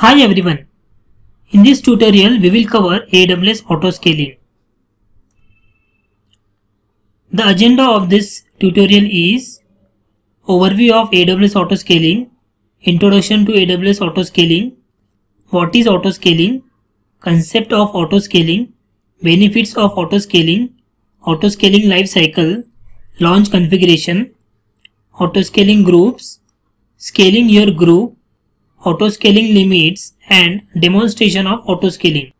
Hi everyone. In this tutorial we will cover AWS Autoscaling. The agenda of this tutorial is Overview of AWS Autoscaling, Introduction to AWS Autoscaling, What is Autoscaling, Concept of Autoscaling, Benefits of Autoscaling, Autoscaling Lifecycle, Launch Configuration, Autoscaling Groups, Scaling your group, autoscaling limits and demonstration of autoscaling.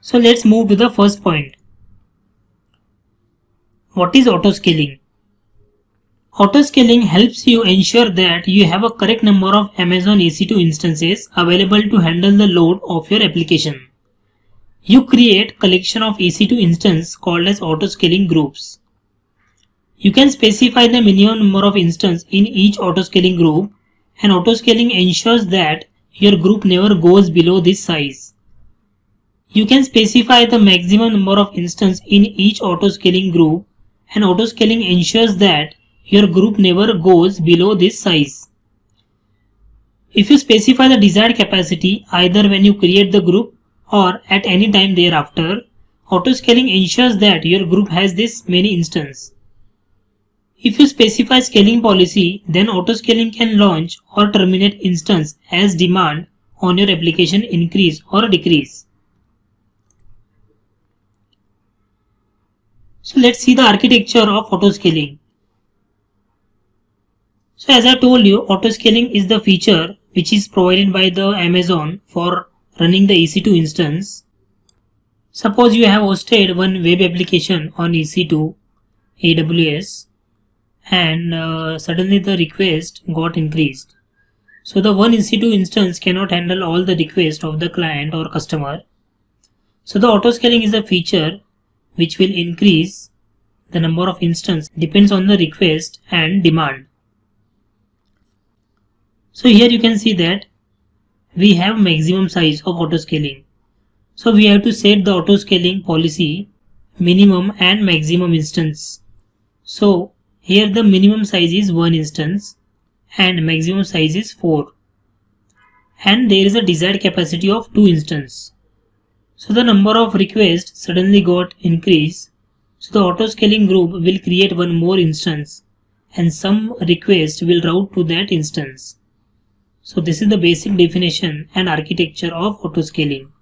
So let's move to the first point. What is autoscaling? Autoscaling helps you ensure that you have a correct number of Amazon EC2 instances available to handle the load of your application. You create collection of EC2 instance called as autoscaling groups. You can specify the minimum number of instances in each autoscaling group and autoscaling ensures that your group never goes below this size. You can specify the maximum number of instances in each autoscaling group and autoscaling ensures that your group never goes below this size. If you specify the desired capacity either when you create the group or at any time thereafter, autoscaling ensures that your group has this many instances. If you specify scaling policy, then autoscaling can launch or terminate instance as demand on your application increase or decrease. So let's see the architecture of autoscaling. So as I told you, autoscaling is the feature which is provided by the Amazon for running the EC2 instance. Suppose you have hosted one web application on EC2 AWS and uh, suddenly the request got increased. So the one EC2 instance cannot handle all the requests of the client or customer. So the autoscaling is a feature which will increase the number of instance depends on the request and demand. So here you can see that we have maximum size of autoscaling. So we have to set the autoscaling policy minimum and maximum instance. So here the minimum size is 1 instance and maximum size is 4 and there is a desired capacity of 2 instance. So the number of requests suddenly got increased so the auto scaling group will create one more instance and some request will route to that instance. So this is the basic definition and architecture of auto scaling.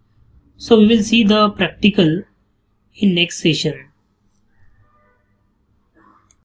So we will see the practical in next session.